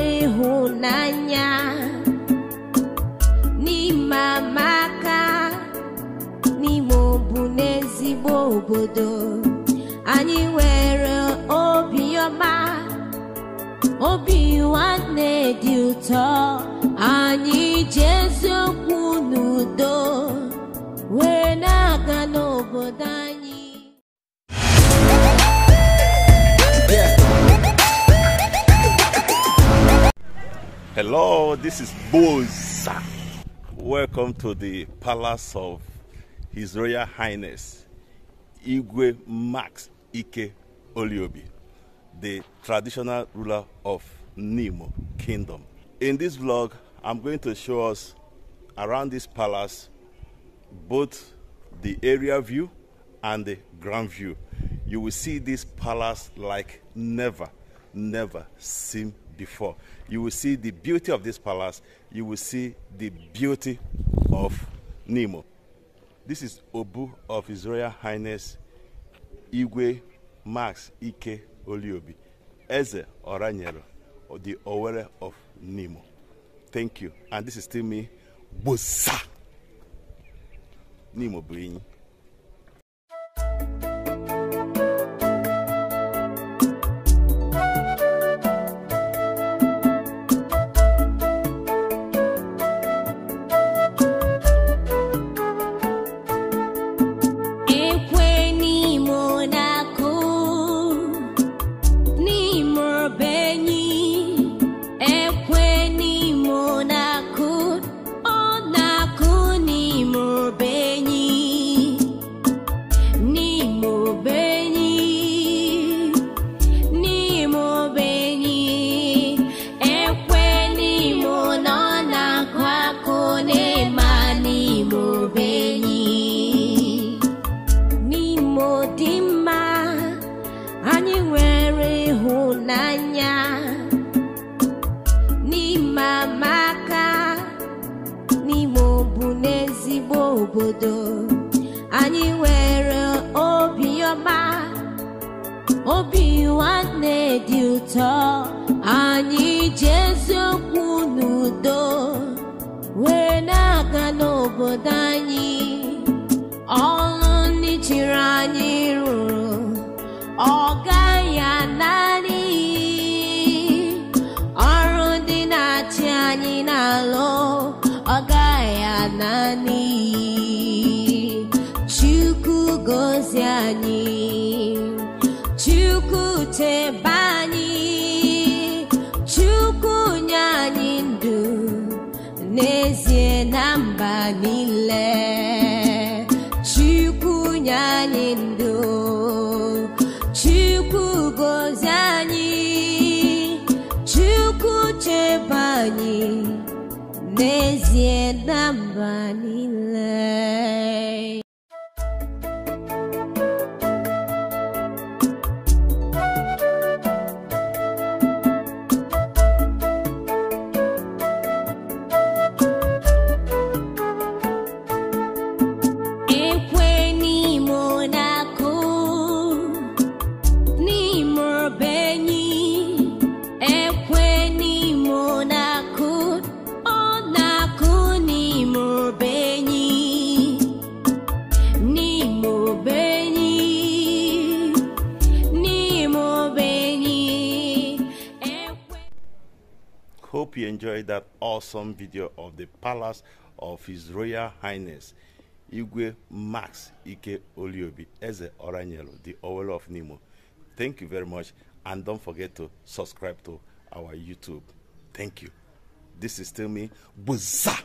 nwere ni n'ime amaka n'ime obu n'ezigbo obodo anyị nwere obiọma obi nwanne dị ụtọ anyị ji eziokwu Hello, this is Gbooza. Welcome to the palace of His Royal Highness Igwe Max Ike Oliobi, the traditional ruler of Nimo Kingdom. In this vlog, I'm going to show us around this palace both the area view and the ground view. You will see this palace like never, never seen before. You will see the beauty of this palace. You will see the beauty of Nemo. This is Obu of His Royal Highness Igwe Max Ike Oliobi, Eze Oranyero, or the Owere of Nemo. Thank you. And this is still me, Bosa. Nemo Brinyi. Obodo anyị nwere obiọma obi nwanne dị ụtọ. Anyị ji eziokwu n'udo wee na-aga n'obodo anyị anyị chukwu nye anyị ndụ n'ezie na mba niile chukwu nye anyị ndụ chukwu gozie anyị chukwu chebe anyị n'ezie na mba you enjoyed that awesome video of the palace of His Royal Highness Igwe Max Ike Oliobi, Eze Oranyelu, the Owelle of Nimo. Thank you very much, and don't forget to subscribe to our YouTube. Thank you. This is still me, Gbooza.